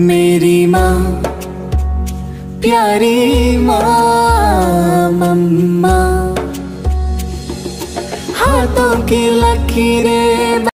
मेरी माँ प्यारी माँ मम्मा। हाथों की लकीरें